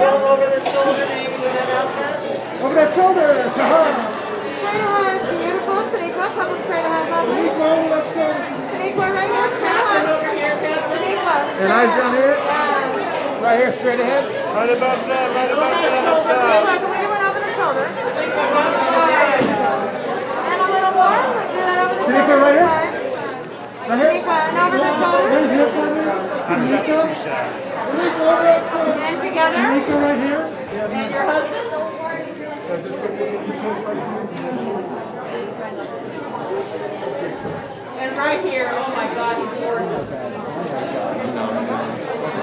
over the shoulder, maybe with that outfit. Over that shoulder. Haha. Straight ahead, beautiful. Sonequa, come straight ahead, lovely. Over that shoulder. Sonequa right here, straight ahead. Over here, Captain. Sonequa. And eyes down here. Yeah. Right here, straight ahead. Right about that, right about that. Sonequa, can we do one over the shoulder? And a little more. Let's do that over the shoulder. Nico. Nico over that shoulder. And together. Right here. And your husband? And right here, oh my God, he's gorgeous.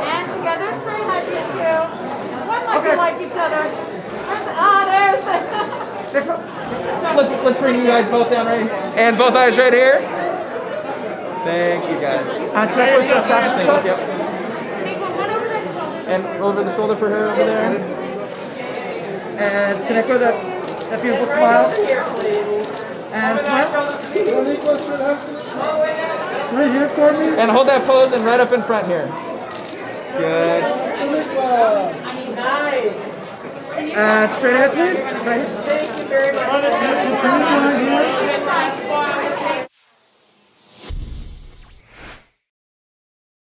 And together, straight ahead, you two. One like you like each other. Ah, there's the... Let's let's bring you guys both down right here. and both eyes right here. Thank you guys. And check with your fashion shot. Yep. Sonequa, over the shoulder. And over the shoulder for her over there. And Sonequa, that, that beautiful smile. Here, please. And smile. Right here for me. And hold that pose and right up in front here. Good. Nice. And straight ahead, please. Right. Thank you very much. Can you